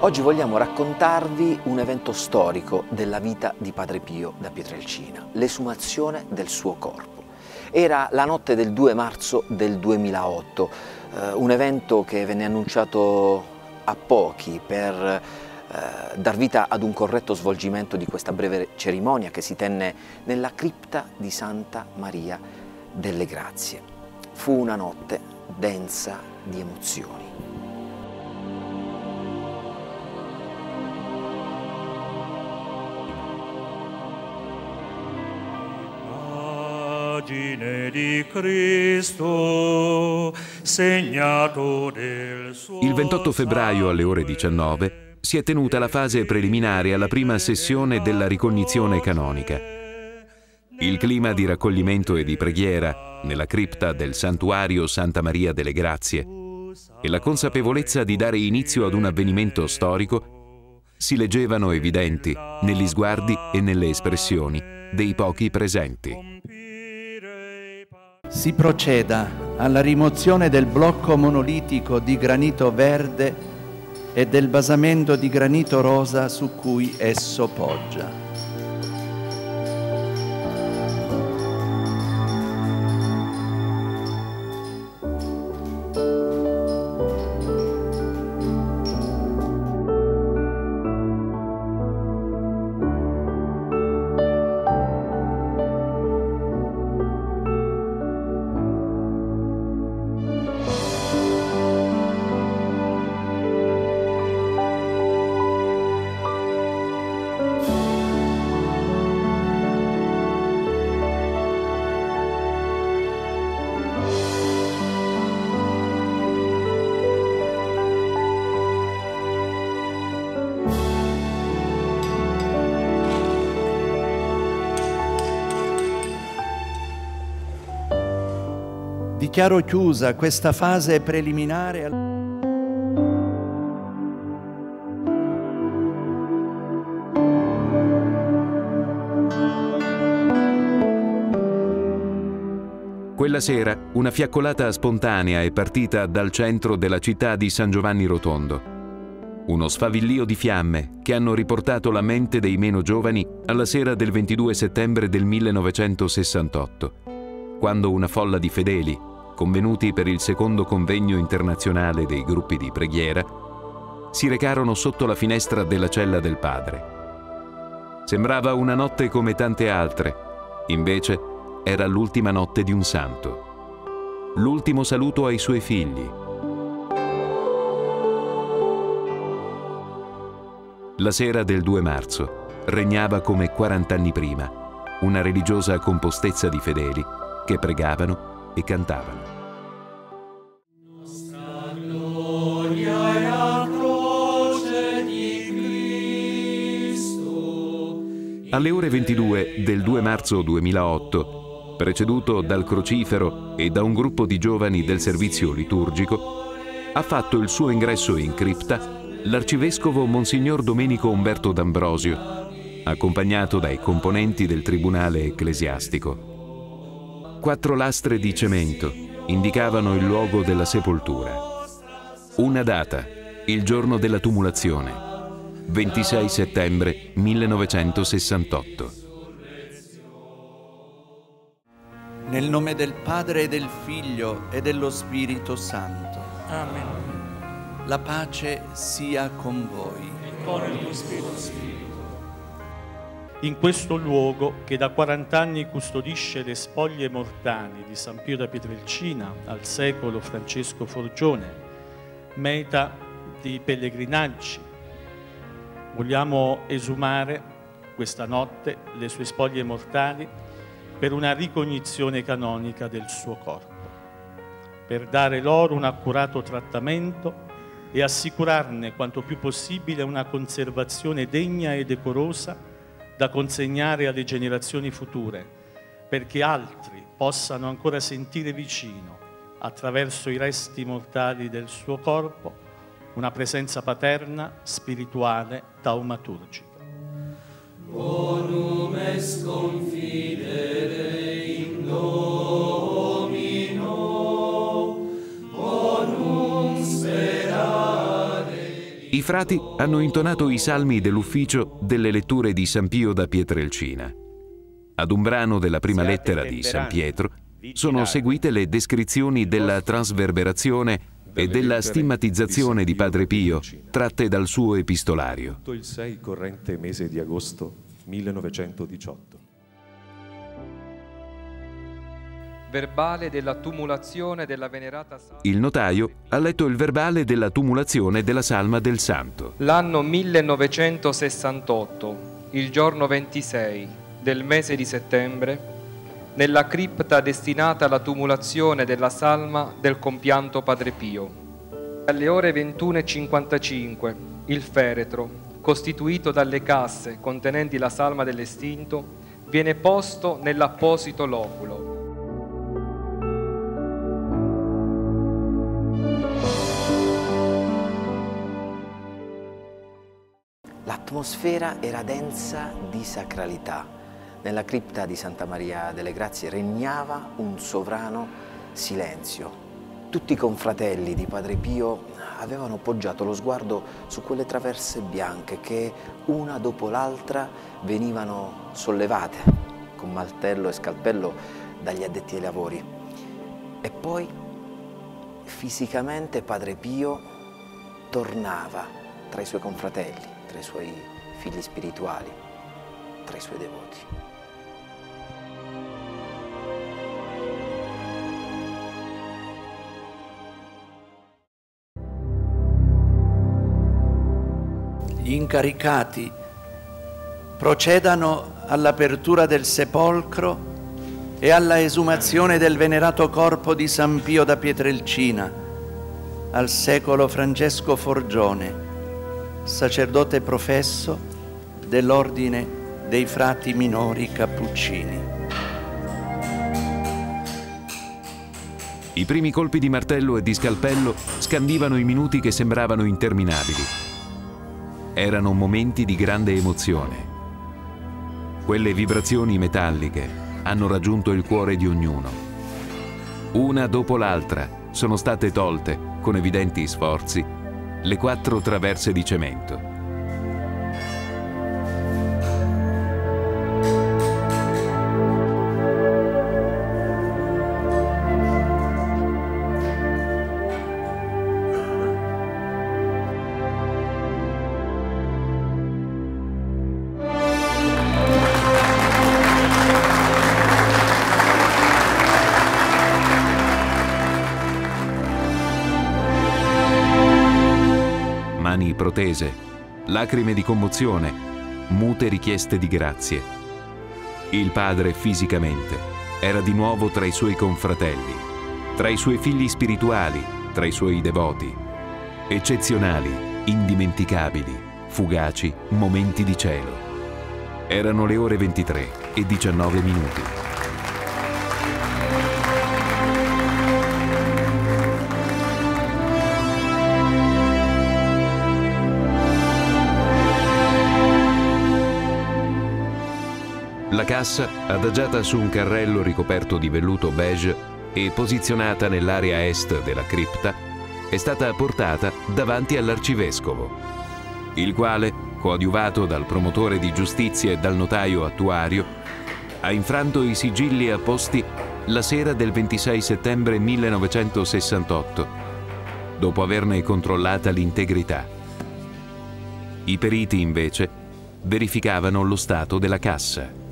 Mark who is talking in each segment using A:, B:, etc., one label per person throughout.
A: Oggi vogliamo raccontarvi un evento storico della vita di Padre Pio da Pietrelcina, l'esumazione del suo corpo. Era la notte del 2 marzo del 2008, eh, un evento che venne annunciato a pochi per eh, dar vita ad un corretto svolgimento di questa breve cerimonia che si tenne nella cripta di Santa Maria delle Grazie. Fu una notte densa di emozioni.
B: Il 28 febbraio alle ore 19 si è tenuta la fase preliminare alla prima sessione della ricognizione canonica. Il clima di raccoglimento e di preghiera nella cripta del santuario Santa Maria delle Grazie e la consapevolezza di dare inizio ad un avvenimento storico si leggevano evidenti negli sguardi e nelle espressioni dei pochi presenti
C: si proceda alla rimozione del blocco monolitico di granito verde e del basamento di granito rosa su cui esso poggia. Dichiaro chiusa questa fase preliminare.
B: Quella sera una fiaccolata spontanea è partita dal centro della città di San Giovanni Rotondo. Uno sfavillio di fiamme che hanno riportato la mente dei meno giovani alla sera del 22 settembre del 1968, quando una folla di fedeli, convenuti per il secondo convegno internazionale dei gruppi di preghiera, si recarono sotto la finestra della cella del padre. Sembrava una notte come tante altre, invece era l'ultima notte di un santo. L'ultimo saluto ai suoi figli. La sera del 2 marzo regnava come 40 anni prima una religiosa compostezza di fedeli che pregavano e cantavano. Alle ore 22 del 2 marzo 2008, preceduto dal crocifero e da un gruppo di giovani del servizio liturgico, ha fatto il suo ingresso in cripta l'arcivescovo Monsignor Domenico Umberto D'Ambrosio, accompagnato dai componenti del Tribunale ecclesiastico. Quattro lastre di cemento indicavano il luogo della sepoltura. Una data, il giorno della tumulazione, 26 settembre 1968.
C: Nel nome del Padre e del Figlio e dello Spirito Santo.
D: Amen.
C: La pace sia con voi.
D: Con il tuo spirito
E: in questo luogo che da 40 anni custodisce le spoglie mortali di San Pio da Pietrelcina al secolo Francesco Forgione, meta di pellegrinaggi. Vogliamo esumare questa notte le sue spoglie mortali per una ricognizione canonica del suo corpo, per dare loro un accurato trattamento e assicurarne quanto più possibile una conservazione degna e decorosa da consegnare alle generazioni future, perché altri possano ancora sentire vicino, attraverso i resti mortali del suo corpo, una presenza paterna, spirituale, taumaturgica.
F: Bonum est confidere in Domino,
B: I frati hanno intonato i salmi dell'ufficio delle letture di San Pio da Pietrelcina. Ad un brano della prima lettera di San Pietro sono seguite le descrizioni della trasverberazione e della stigmatizzazione di Padre Pio tratte dal suo epistolario.
G: Il 6 corrente mese di agosto 1918.
H: Verbale della tumulazione della venerata salma.
B: Il notaio ha letto il verbale della tumulazione della salma del santo.
H: L'anno 1968, il giorno 26 del mese di settembre, nella cripta destinata alla tumulazione della salma del compianto Padre Pio. Alle ore 21.55 il feretro, costituito dalle casse contenenti la salma dell'estinto, viene posto nell'apposito loculo.
A: L'atmosfera era densa di sacralità nella cripta di Santa Maria delle Grazie regnava un sovrano silenzio. Tutti i confratelli di Padre Pio avevano poggiato lo sguardo su quelle traverse bianche che una dopo l'altra venivano sollevate con martello e scalpello dagli addetti ai lavori. E poi fisicamente Padre Pio tornava tra i suoi confratelli, tra i suoi figli spirituali, tra i suoi devoti.
C: gli incaricati procedano all'apertura del sepolcro e alla esumazione del venerato corpo di San Pio da Pietrelcina, al secolo Francesco Forgione, sacerdote professo dell'ordine dei frati minori cappuccini.
B: I primi colpi di martello e di scalpello scandivano i minuti che sembravano interminabili. Erano momenti di grande emozione. Quelle vibrazioni metalliche hanno raggiunto il cuore di ognuno. Una dopo l'altra sono state tolte, con evidenti sforzi, le quattro traverse di cemento. Protese, lacrime di commozione, mute richieste di grazie. Il padre fisicamente era di nuovo tra i suoi confratelli, tra i suoi figli spirituali, tra i suoi devoti. Eccezionali, indimenticabili, fugaci momenti di cielo. Erano le ore 23 e 19 minuti. La cassa, adagiata su un carrello ricoperto di velluto beige e posizionata nell'area est della cripta, è stata portata davanti all'arcivescovo, il quale, coadiuvato dal promotore di giustizia e dal notaio attuario, ha infranto i sigilli apposti la sera del 26 settembre 1968, dopo averne controllata l'integrità. I periti, invece, verificavano lo stato della cassa.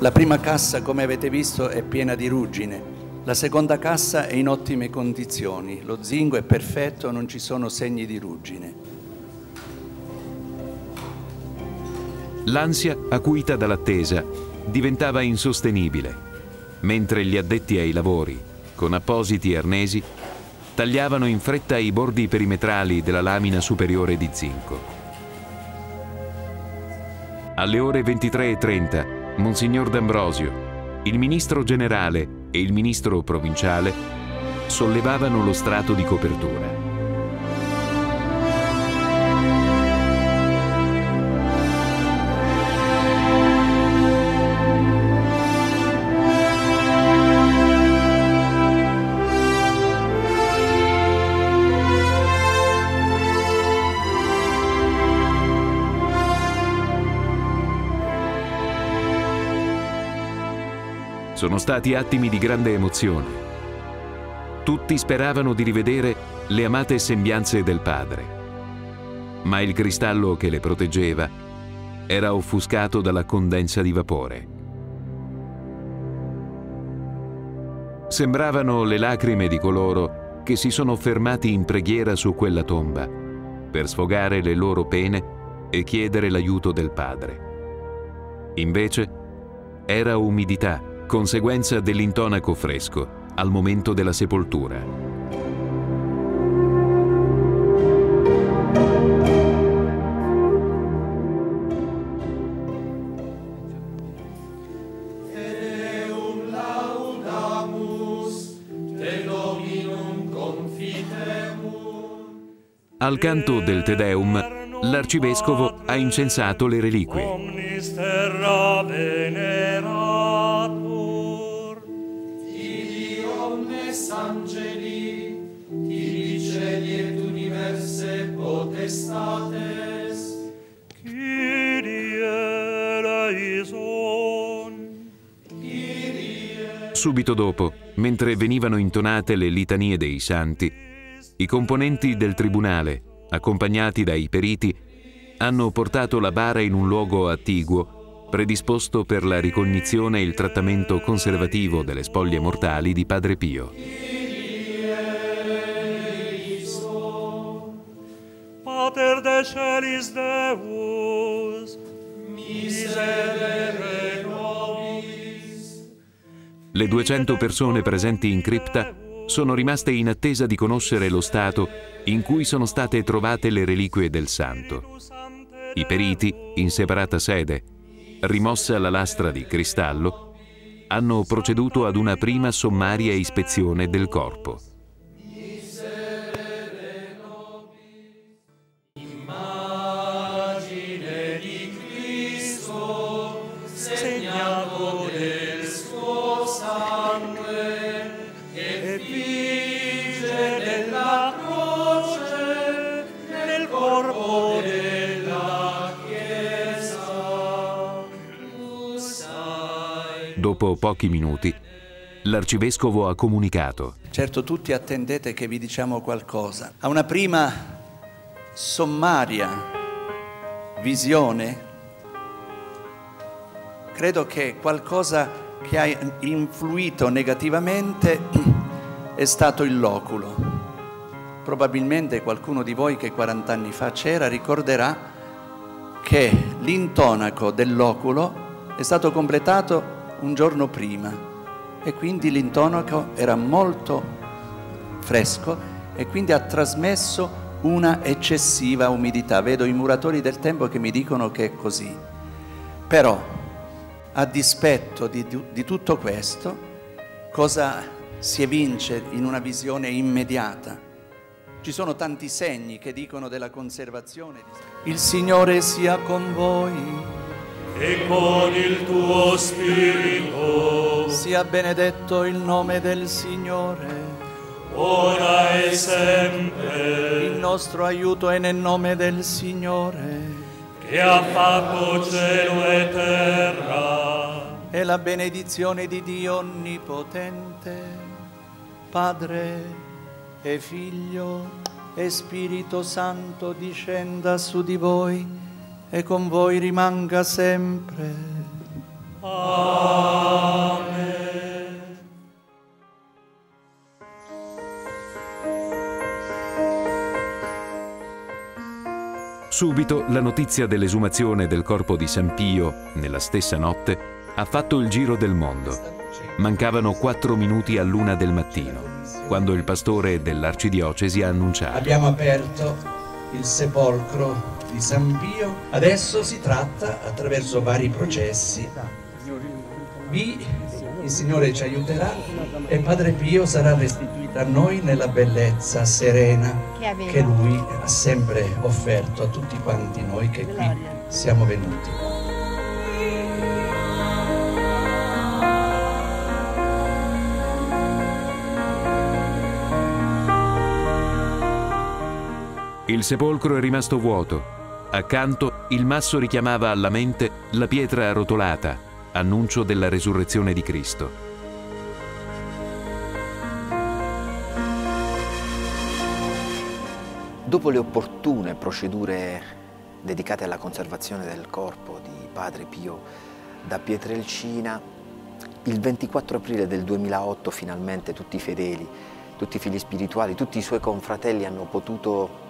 C: La prima cassa, come avete visto, è piena di ruggine. La seconda cassa è in ottime condizioni. Lo zingo è perfetto, non ci sono segni di ruggine.
B: L'ansia, acuita dall'attesa, diventava insostenibile, mentre gli addetti ai lavori, con appositi arnesi, tagliavano in fretta i bordi perimetrali della lamina superiore di zinco. Alle ore 23.30 Monsignor D'Ambrosio, il ministro generale e il ministro provinciale sollevavano lo strato di copertura. Sono stati attimi di grande emozione. Tutti speravano di rivedere le amate sembianze del padre, ma il cristallo che le proteggeva era offuscato dalla condensa di vapore. Sembravano le lacrime di coloro che si sono fermati in preghiera su quella tomba per sfogare le loro pene e chiedere l'aiuto del padre. Invece era umidità, conseguenza dell'intonaco fresco al momento della sepoltura. Al canto del Te Deum, l'arcivescovo ha incensato le reliquie. Subito dopo, mentre venivano intonate le litanie dei santi, i componenti del tribunale, accompagnati dai periti, hanno portato la bara in un luogo attiguo, predisposto per la ricognizione e il trattamento conservativo delle spoglie mortali di Padre Pio.
D: Pater de celis Deus, miserere
B: Le 200 persone presenti in cripta sono rimaste in attesa di conoscere lo stato in cui sono state trovate le reliquie del santo. I periti, in separata sede, rimossa la lastra di cristallo, hanno proceduto ad una prima sommaria ispezione del corpo. Dopo pochi minuti, l'arcivescovo ha comunicato.
C: Certo, tutti attendete che vi diciamo qualcosa. A una prima sommaria visione, credo che qualcosa che ha influito negativamente è stato il loculo. Probabilmente qualcuno di voi che 40 anni fa c'era ricorderà che l'intonaco del loculo è stato completato un giorno prima e quindi l'intonaco era molto fresco e quindi ha trasmesso una eccessiva umidità. Vedo i muratori del tempo che mi dicono che è così. Però, a dispetto di, di tutto questo, cosa si evince in una visione immediata? Ci sono tanti segni che dicono della conservazione. Il Signore sia con voi.
D: E con il tuo spirito,
C: Sia benedetto il nome del Signore.
D: ora e
C: Il
D: sempre,
C: nostro aiuto è nel nome del Signore.
D: che ha fatto cielo e terra.
C: E la benedizione di Dio Onnipotente, Padre e Figlio e Spirito Santo discenda su di voi e con voi rimanga sempre.
B: Subito la notizia dell'esumazione del corpo di San Pio, nella stessa notte, ha fatto il giro del mondo. Mancavano quattro minuti all'una del mattino, quando il pastore dell'arcidiocesi ha annunciato.
C: Abbiamo aperto il sepolcro di San Pio. Adesso si tratta, attraverso vari processi, vi, il Signore ci aiuterà e Padre Pio sarà restituito a noi nella bellezza serena che Lui ha sempre offerto a tutti quanti noi che qui siamo venuti.
B: Il sepolcro è rimasto vuoto. Accanto il masso richiamava alla mente la pietra arrotolata, annuncio della resurrezione di Cristo.
A: Dopo le opportune procedure dedicate alla conservazione del corpo di padre Pio da Pietrelcina, il 24 aprile del 2008 finalmente tutti i fedeli, tutti i figli spirituali, tutti i suoi confratelli hanno potuto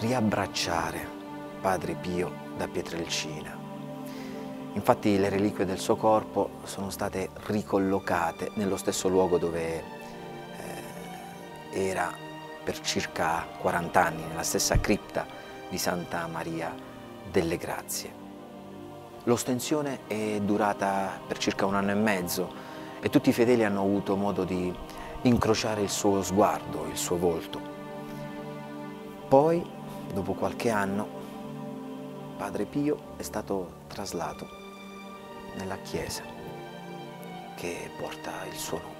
A: riabbracciare Padre Pio da Pietrelcina. Infatti le reliquie del suo corpo sono state ricollocate nello stesso luogo dove eh, era per circa 40 anni nella stessa cripta di Santa Maria delle Grazie. L'ostensione è durata per circa un anno e mezzo e tutti i fedeli hanno avuto modo di incrociare il suo sguardo, il suo volto. Poi, dopo qualche anno, Padre Pio è stato traslato nella chiesa che porta il suo nome.